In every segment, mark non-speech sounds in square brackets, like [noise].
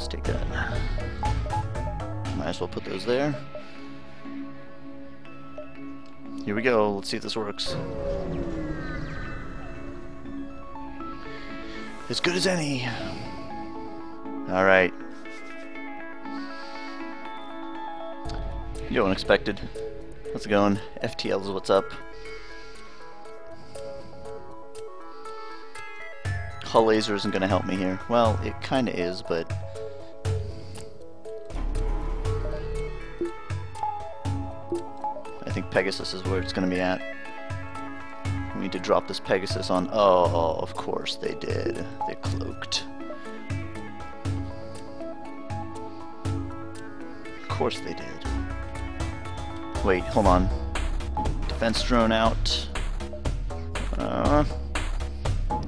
Let's take that. Might as well put those there. Here we go. Let's see if this works. As good as any. Alright. Yo, unexpected. How's it going? FTL is what's up. Hull laser isn't going to help me here. Well, it kind of is, but... Pegasus is where it's going to be at. We need to drop this Pegasus on... Oh, of course they did. They cloaked. Of course they did. Wait, hold on. Defense drone out. Uh,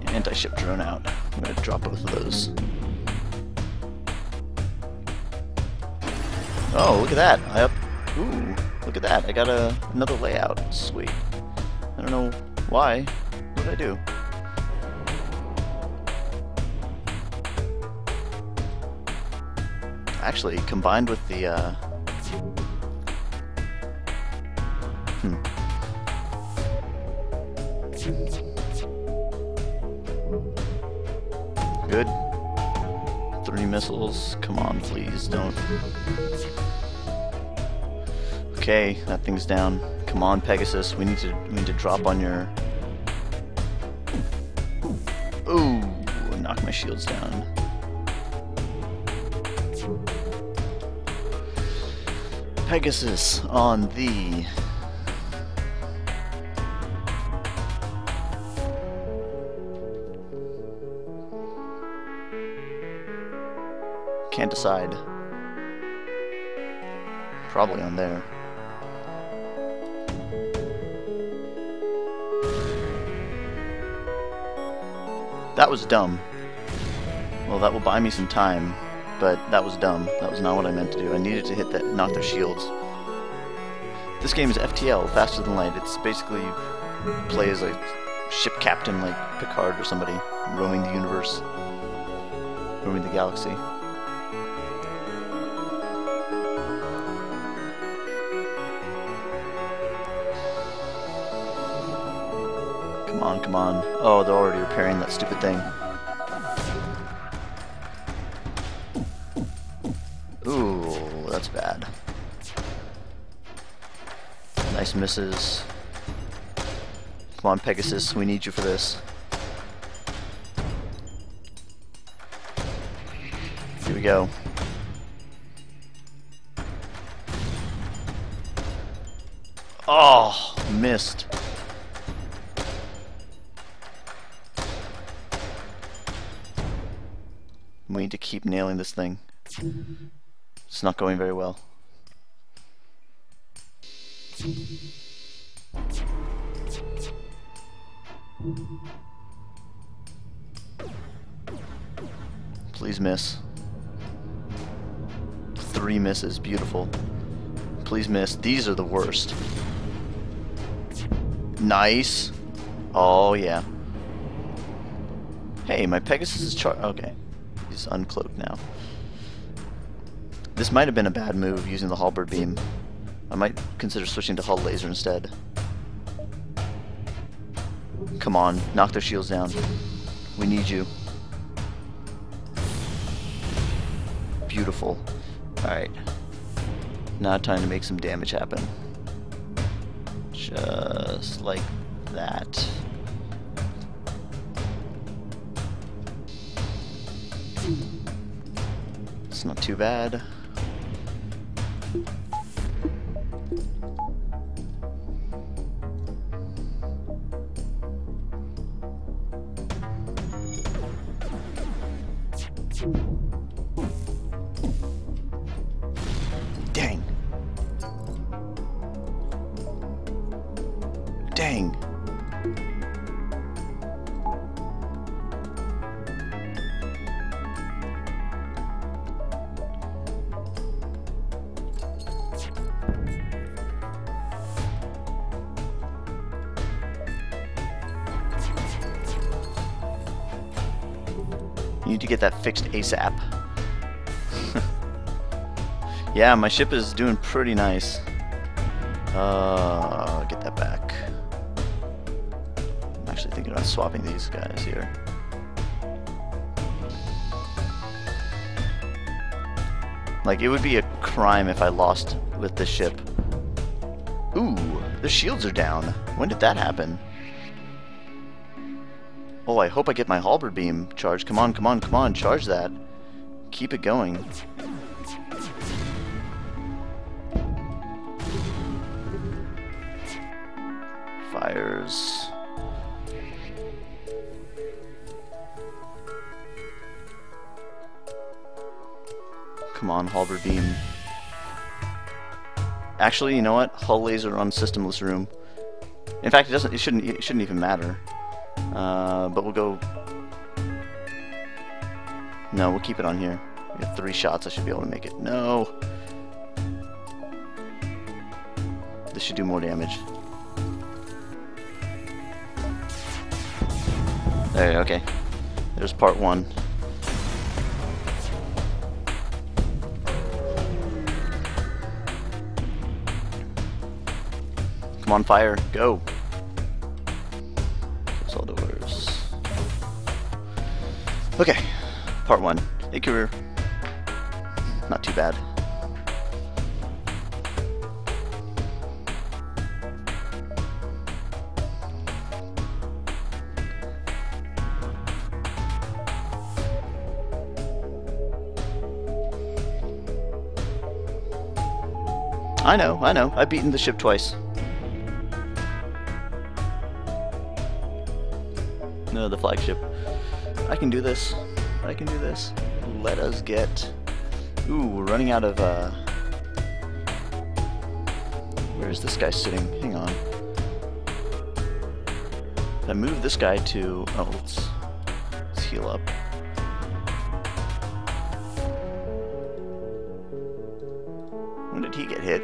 Anti-ship drone out. I'm gonna drop both of those. Oh, look at that! I up. Ooh, look at that! I got a another layout. Sweet. I don't know why. What did I do? Actually, combined with the uh, Hmm. Good. Three missiles. Come on, please, don't. Okay, that thing's down. Come on, Pegasus. We need to we need to drop on your. Ooh, knock my shields down. Pegasus on the Can't decide. Probably on there. That was dumb. Well, that will buy me some time, but that was dumb. That was not what I meant to do. I needed to hit that, knock their shields. This game is FTL, faster than light. It's basically play as a ship captain like Picard or somebody, roaming the universe, roaming the galaxy. Come on, come on. Oh, they're already repairing that stupid thing. Ooh, that's bad. Nice misses. Come on, Pegasus, we need you for this. Here we go. Oh, missed. We need to keep nailing this thing. It's not going very well. Please miss. Three misses, beautiful. Please miss. These are the worst. Nice. Oh, yeah. Hey, my Pegasus is char- okay. He's uncloaked now. This might have been a bad move using the halberd beam. I might consider switching to hull laser instead. Come on, knock their shields down. We need you. Beautiful. Alright. Now time to make some damage happen. Just like that. It's not too bad. That fixed ASAP. [laughs] Yeah, my ship is doing pretty nice. Uh, get that back. I'm actually thinking about swapping these guys here. Like, it would be a crime if I lost with this ship. Ooh, the shields are down. When did that happen? Oh, I hope I get my halberd beam charged. Come on, come on, come on, charge that. Keep it going. Fires. Come on, halberd beam. Actually, you know what? Hull laser on systemless room. In fact, it doesn't. It shouldn't. It shouldn't even matter. Uh, but we'll go... No, we'll keep it on here. We have three shots, I should be able to make it. No! This should do more damage. There, okay. There's part one. Come on, fire, go! Okay, part one. A career. Not too bad. I know, I know. I've beaten the ship twice. No, the flagship. I can do this. I can do this. Let us get... Ooh, we're running out of, uh... Where is this guy sitting? Hang on. I move this guy to... Oh, let's, let's heal up. When did he get hit?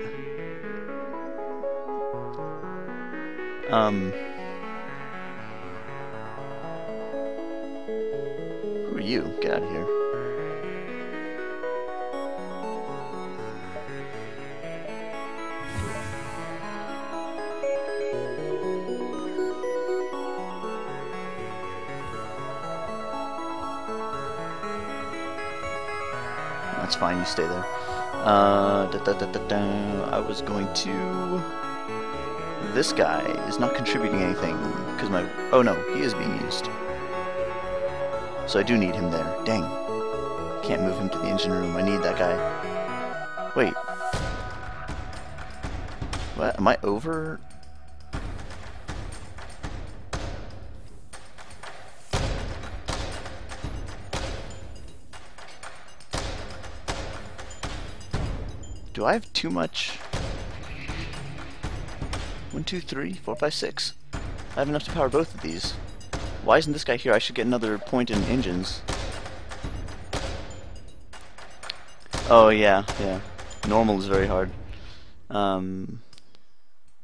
Um... you? Get out of here. That's fine, you stay there. Uh, da, da, da, I was going to... This guy is not contributing anything, because my... Oh no, he is being used. So I do need him there. Dang. Can't move him to the engine room. I need that guy. Wait. What? Am I over? Do I have too much? One, two, three, four, five, six. I have enough to power both of these. Why isn't this guy here? I should get another point in engines. Oh, yeah, yeah. Normal is very hard. Um,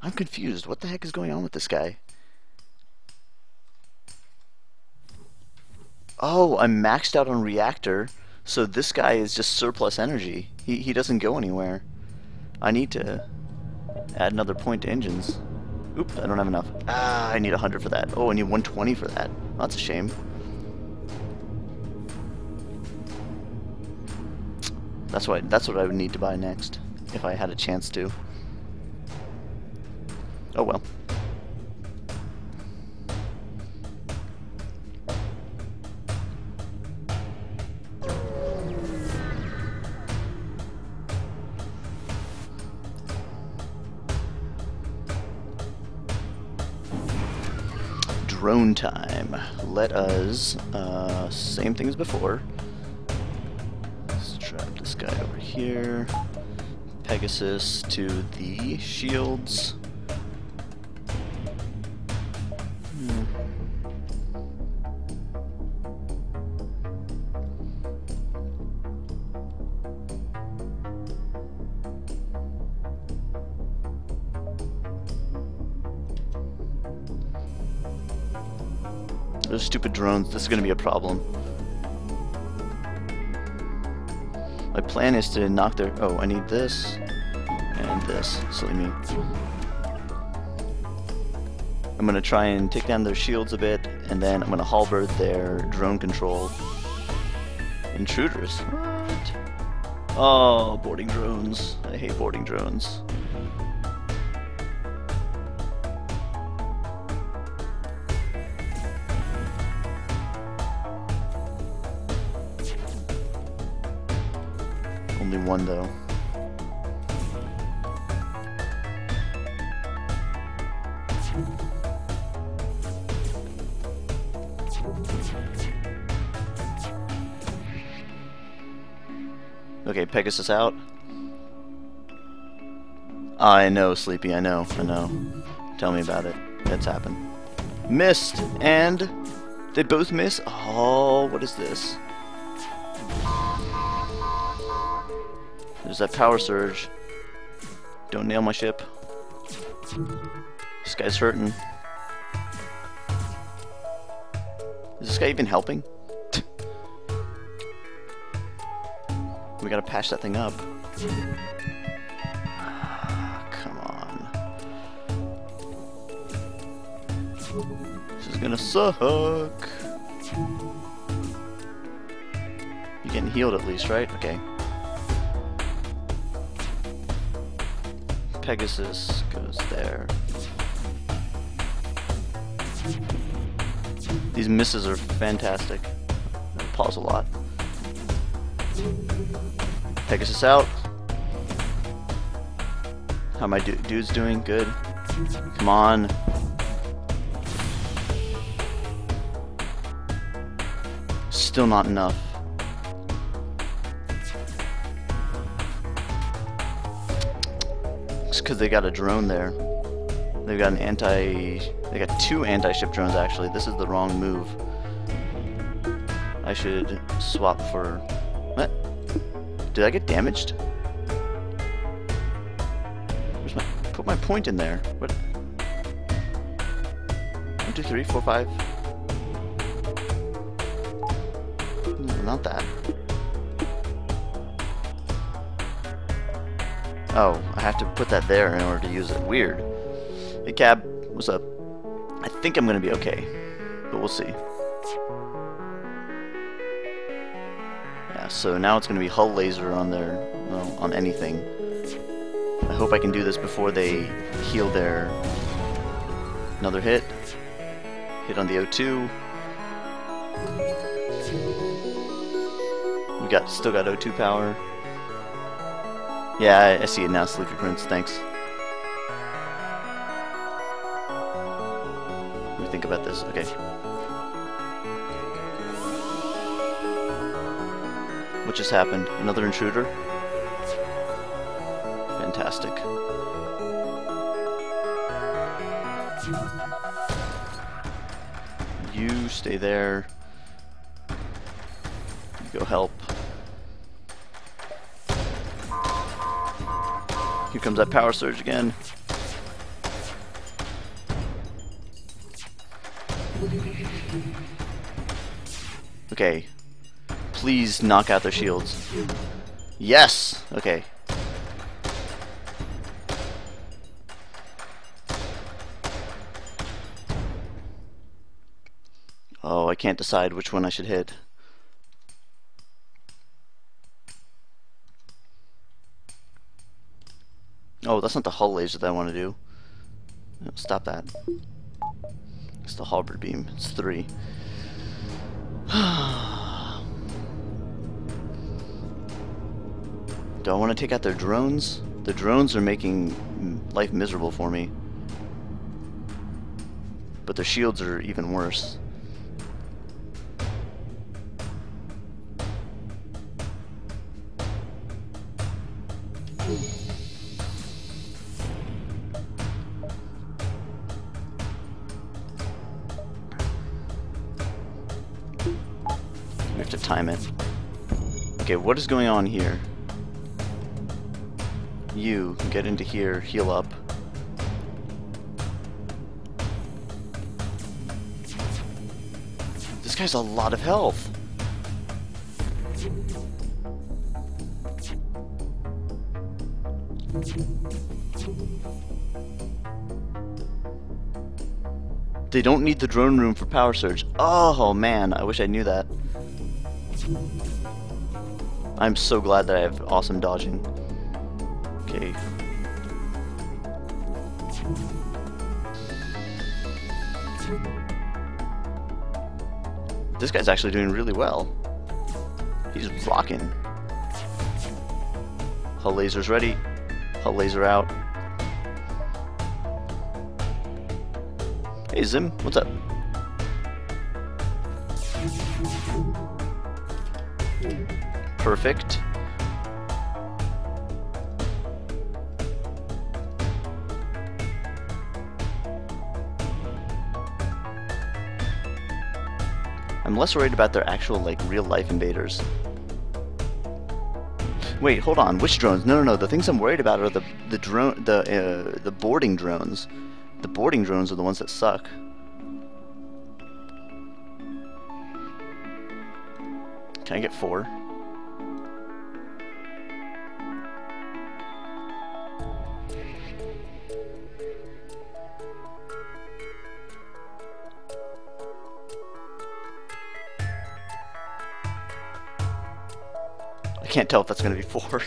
I'm confused. What the heck is going on with this guy? Oh, I'm maxed out on reactor, so this guy is just surplus energy. He, he doesn't go anywhere. I need to add another point to engines. Oop, I don't have enough. Ah, I need 100 for that. Oh, I need 120 for that. That's a shame. That's what that's what I would need to buy next if I had a chance to. Oh well. Drone time. Let us, uh, same thing as before. Let's trap this guy over here. Pegasus to the shields. Drones, this is going to be a problem. My plan is to knock their... Oh, I need this and this. Silly me. I'm gonna try and take down their shields a bit, and then I'm gonna halberd their drone control. Intruders. What? Oh, boarding drones. I hate boarding drones. Only one though. Okay, Pegasus out. I know, Sleepy, I know, I know. Tell me about it. That's happened. Missed! And... They both miss? Oh, what is this? There's that power surge. Don't nail my ship. This guy's hurting. Is this guy even helping? [laughs] we gotta patch that thing up. Ah, come on. This is gonna suck. You're getting healed at least, right? Okay. Pegasus goes there. These misses are fantastic. Pause a lot. Pegasus out. How my du dudes doing? Good. Come on. Still not enough. Because they got a drone there. They've got an anti... They got two anti-ship drones, actually. This is the wrong move. I should swap for... What? Did I get damaged? Where's my... Put my point in there. What? One, two, three, four, five. No, not that. Oh, I have to put that there in order to use it. Weird. Hey, Cab, what's up? I think I'm gonna be okay, but we'll see. Yeah, so now it's gonna be hull laser on their, well, on anything. I hope I can do this before they heal their another hit. Hit on the O2. We got still got O2 power. Yeah, I, I see it now, Sleepy Prince. Thanks. Let me think about this? Okay. What just happened? Another intruder? Fantastic. You stay there. You go help. Here comes that power surge again. Okay. Please knock out their shields. Yes! Okay. Oh, I can't decide which one I should hit. Oh, that's not the hull laser that I want to do. No, stop that. It's the halberd beam. It's three. [sighs] do I want to take out their drones? The drones are making life miserable for me. But their shields are even worse. Time it. Okay, what is going on here? You get into here, heal up. This guy's a lot of health. They don't need the drone room for power surge. Oh man, I wish I knew that. I'm so glad that I have awesome dodging. Okay. This guy's actually doing really well. He's rocking. Hull laser's ready. Hull laser out. Hey Zim, what's up? Perfect. I'm less worried about their actual, like, real-life invaders. Wait, hold on. Which drones? No, no, no. The things I'm worried about are the the drone, the uh, the boarding drones. The boarding drones are the ones that suck. Can I get four? Can't tell if that's going to be four.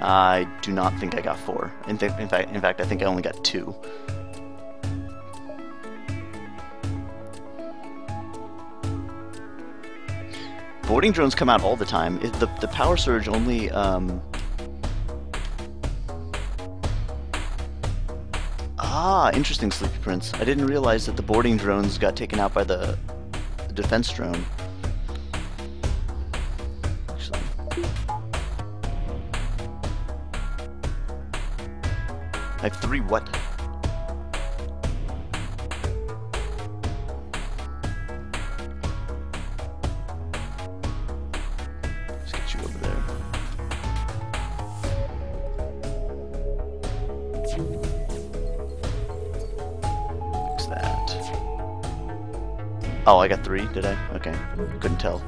I do not think I got four. In, in fact, in fact, I think I only got two. Boarding drones come out all the time. It, the the power surge only. Um... Ah, interesting, Sleepy Prince. I didn't realize that the boarding drones got taken out by the, defense drone. Actually. I have three what? Oh, I got three, did I? Okay, couldn't tell.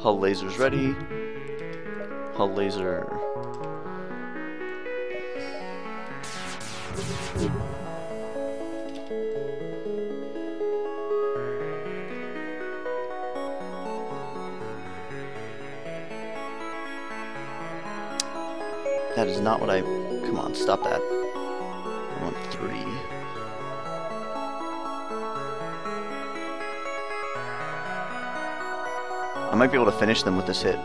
Hull laser's ready. Hull laser. Not what I... Come on, stop that. I want three. I might be able to finish them with this hit.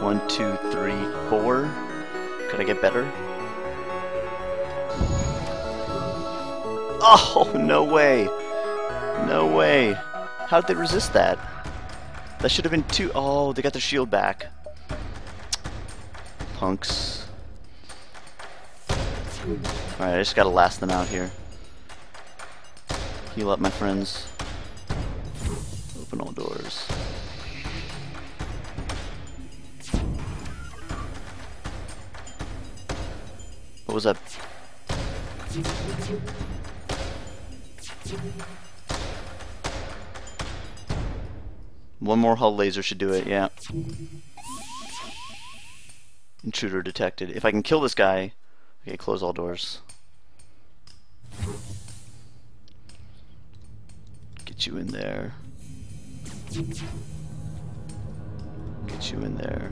One, two, three, four. Could I get better? [laughs] Oh, no way. No way. How did they resist that? That should have been two. Oh, they got their shield back. Punks. Alright, I just gotta last them out here. Heal up, my friends. Open all doors. What was that? One more hull laser should do it, yeah. Intruder detected. If I can kill this guy... Okay, close all doors. Get you in there. Get you in there.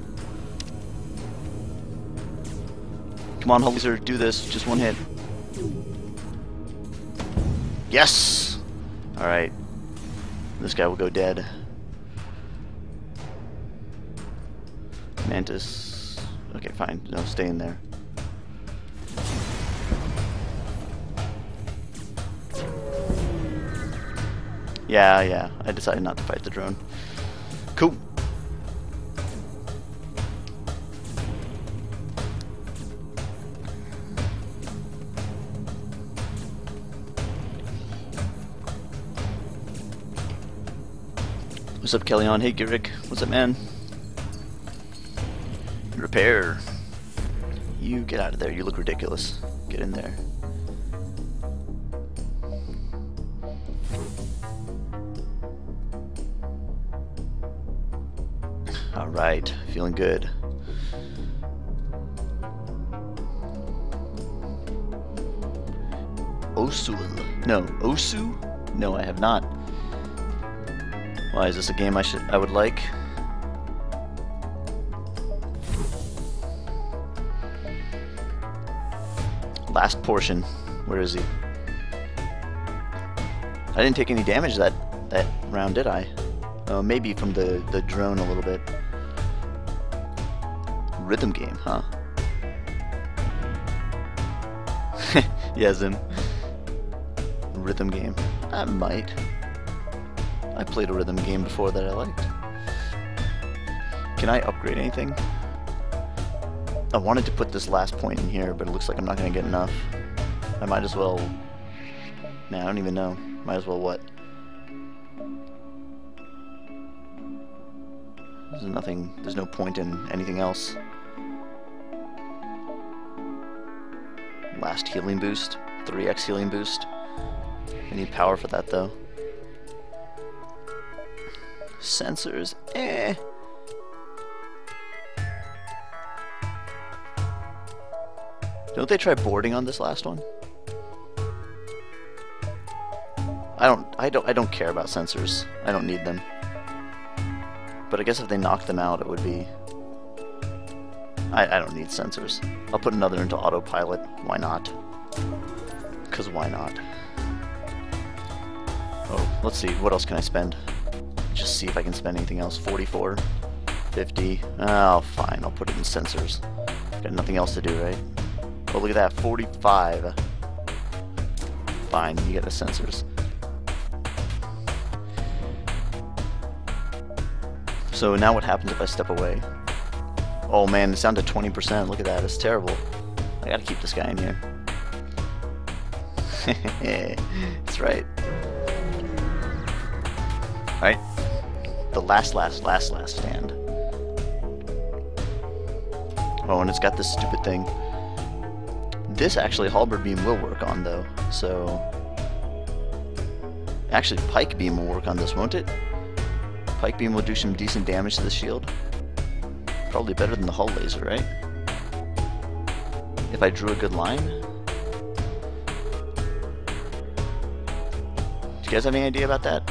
Come on, hull do this. Just one hit. Yes! Alright. This guy will go dead. Mantis. Okay, fine. No, stay in there. Yeah, yeah. I decided not to fight the drone. Cool. What's up, Kellyon? Hey, Girik. What's up, man? Repair. You get out of there. You look ridiculous. Get in there. Alright, feeling good. Osul. No, Osu? No, I have not. Why is this a game I should I would like? Last portion. Where is he? I didn't take any damage that that round, did I? Oh, maybe from the the drone a little bit. Rhythm game, huh? [laughs] yeah, Zim. Rhythm game. I might. I played a rhythm game before that I liked. Can I upgrade anything? I wanted to put this last point in here, but it looks like I'm not going to get enough. I might as well... Man, I don't even know. Might as well what? There's nothing... There's no point in anything else. Last healing boost. 3x healing boost. I need power for that, though. Sensors, eh. Don't they try boarding on this last one? I don't I don't I don't care about sensors. I don't need them. But I guess if they knock them out it would be I, I don't need sensors. I'll put another into autopilot. Why not? Cause why not? Oh, let's see, what else can I spend? Just see if I can spend anything else. 44, 50. Oh, fine, I'll put it in sensors. Got nothing else to do, right? Oh, look at that, 45. Fine, you get the sensors. So now what happens if I step away? Oh man, it's down to 20%. Look at that, it's terrible. I gotta keep this guy in here. [laughs] That's right. Alright. The last, last, last, last stand. Oh, and it's got this stupid thing. This actually halberd beam will work on though, so... Actually, pike beam will work on this, won't it? Pike beam will do some decent damage to the shield. Probably better than the hull laser, right? If I drew a good line? Do you guys have any idea about that?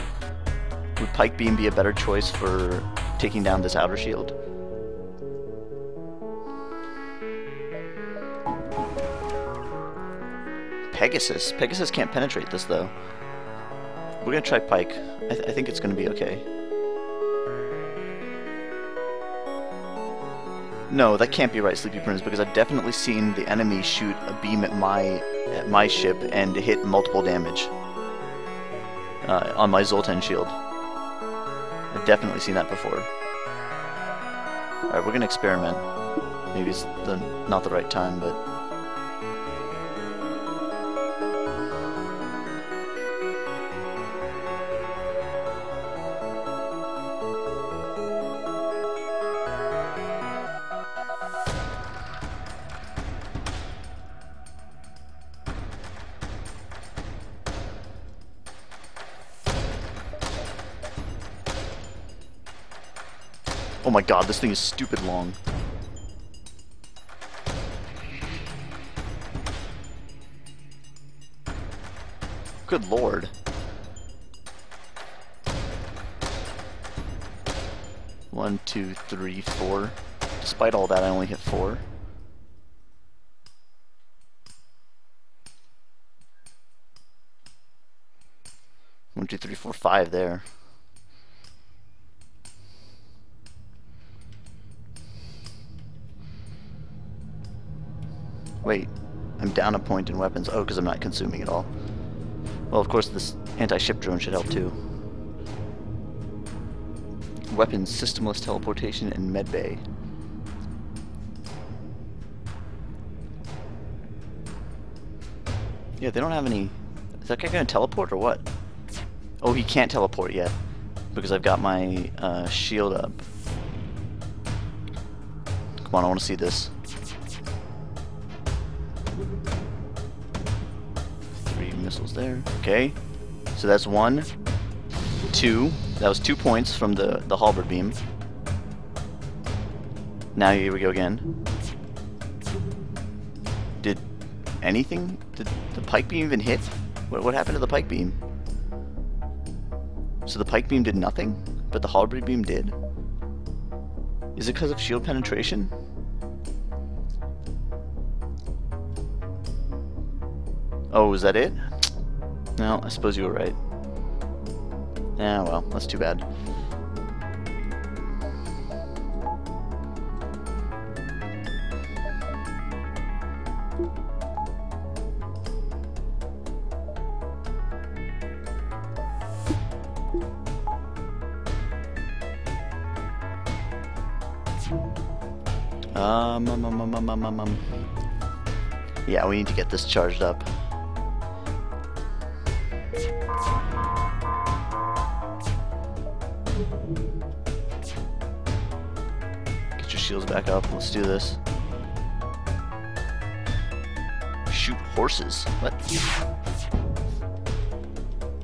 Would Pike Beam be a better choice for taking down this outer shield? Pegasus. Pegasus can't penetrate this, though. We're gonna try Pike. I, th I think it's gonna be okay. No, that can't be right, Sleepy Prince, because I've definitely seen the enemy shoot a beam at my at my ship and hit multiple damage uh, on my Zoltan shield. I've definitely seen that before. Alright, we're gonna experiment. Maybe it's the, not the right time, but... Oh my god, this thing is stupid long. Good lord. One, two, three, four. Despite all that, I only hit four. One, two, three, four, five there. Wait, I'm down a point in weapons. Oh, because I'm not consuming at all. Well, of course, this anti-ship drone should help too. Weapons, systemless teleportation, and medbay. Yeah, they don't have any... Is that guy gonna teleport or what? Oh, he can't teleport yet. because I've got my uh, shield up. Come on, I want to see this. Three missiles there. Okay. So that's one, two. That was two points from the, the halberd beam. Now here we go again. Did anything? Did the pike beam even hit? What, what happened to the pike beam? So the pike beam did nothing, but the halberd beam did? Is it because of shield penetration? Oh, is that it? No, I suppose you were right. Yeah, well, that's too bad. Um, um, um, um, um, um, um, um. Yeah, we need to get this charged up. Back up. Let's do this. Shoot horses. What?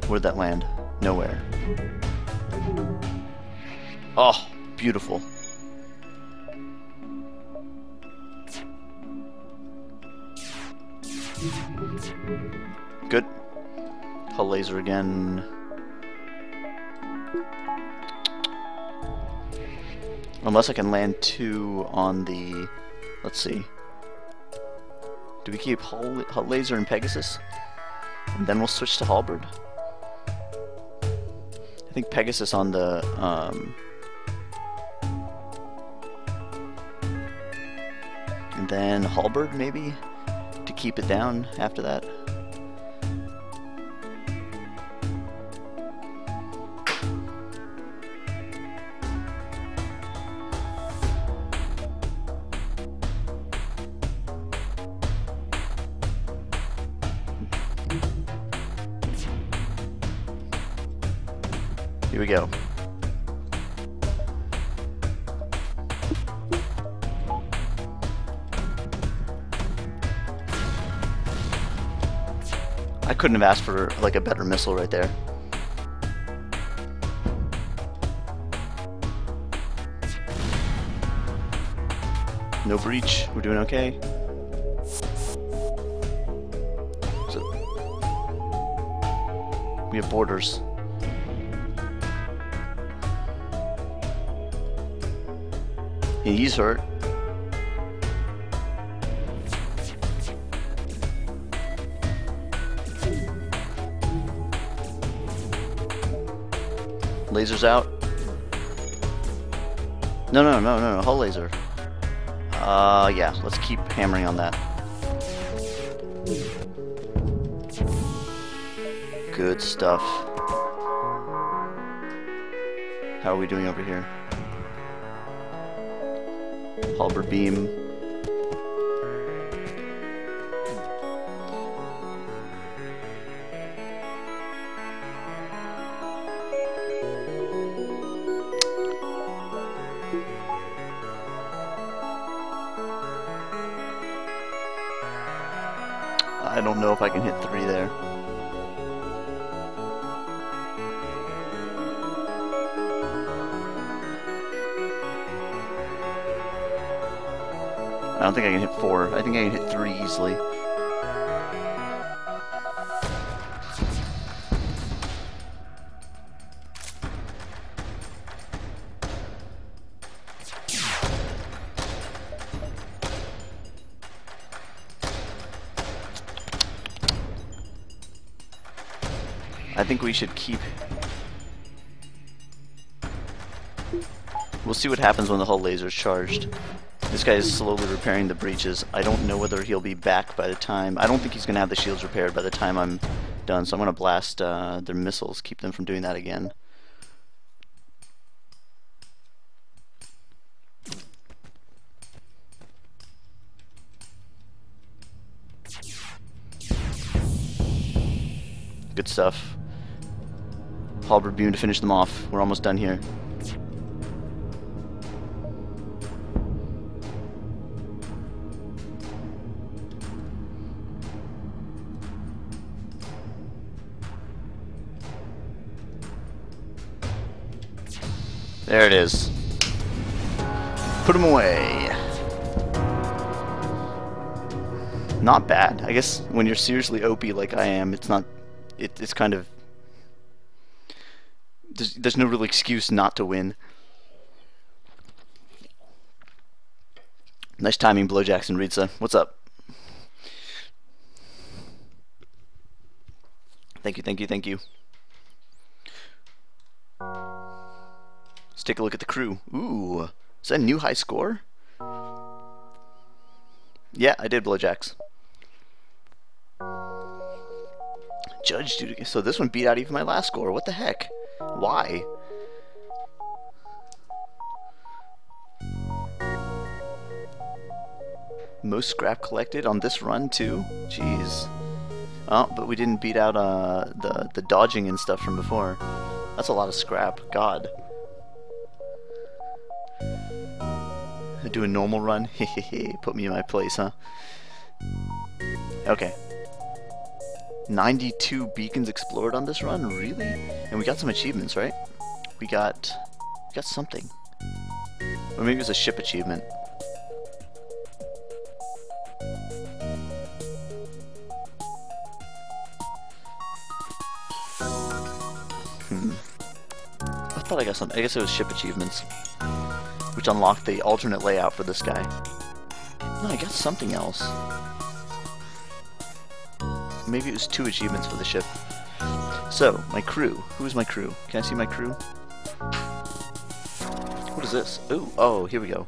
Where'd that land? Nowhere. Oh, beautiful. Good. Hull laser again. Unless I can land two on the... Let's see. Do we keep Hull, laser and Pegasus? And then we'll switch to Halberd? I think Pegasus on the... Um, and then Halberd, maybe? To keep it down after that? Couldn't have asked for like a better missile right there. No breach. We're doing okay. So, we have boarders. He's hurt. Lasers out. No, no, no, no, no, hull laser. Uh, yeah, let's keep hammering on that. Good stuff. How are we doing over here? Halberd beam. Don't know if I can hit three there. I don't think I can hit four. I think I can hit three easily. Think we should keep... We'll see what happens when the hull laser's charged. This guy is slowly repairing the breaches. I don't know whether he'll be back by the time... I don't think he's going to have the shields repaired by the time I'm done, so I'm going to blast uh, their missiles, keep them from doing that again. Good stuff. Halberd beam to finish them off. We're almost done here. There it is. Put them away. Not bad. I guess when you're seriously OP like I am, it's not. It, it's kind of. There's, there's no real excuse not to win. Nice timing, Blow Jackson Ritza. What's up? Thank you, thank you, thank you. Let's take a look at the crew. Ooh, is that a new high score? Yeah, I did blowjacks. Judge duty. So this one beat out even my last score. What the heck? Why? Most scrap collected on this run too? Jeez. Oh, but we didn't beat out uh, the, the dodging and stuff from before. That's a lot of scrap. God. do a normal run? [laughs] Hehehe, put me in my place, huh? Okay. 92 beacons explored on this run? Really? And we got some achievements, right? We got... We got something. Or maybe it was a ship achievement. Hmm. I thought I got something. I guess it was ship achievements which unlocked the alternate layout for this guy. No, I got something else. Maybe it was two achievements for the ship. So, my crew. Who is my crew? Can I see my crew? What is this? Ooh, oh, here we go.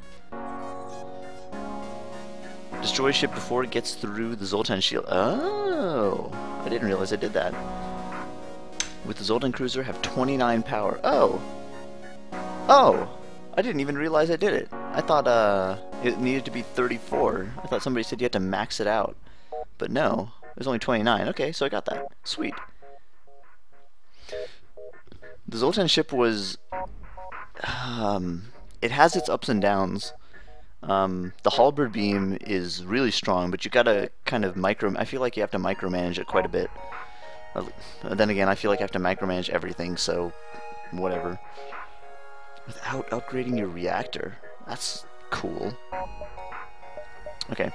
Destroy ship before it gets through the Zoltan shield. Oh, I didn't realize I did that. With the Zoltan cruiser, have 29 power. Oh. Oh. I didn't even realize I did it. I thought uh, it needed to be 34. I thought somebody said you had to max it out. But no, was only 29. Okay, so I got that. Sweet. The Zoltan ship was... Um, it has its ups and downs. Um, the halberd beam is really strong, but you gotta kind of micro... I feel like you have to micromanage it quite a bit. Uh, then again, I feel like I have to micromanage everything, so whatever without upgrading your reactor. That's cool. Okay.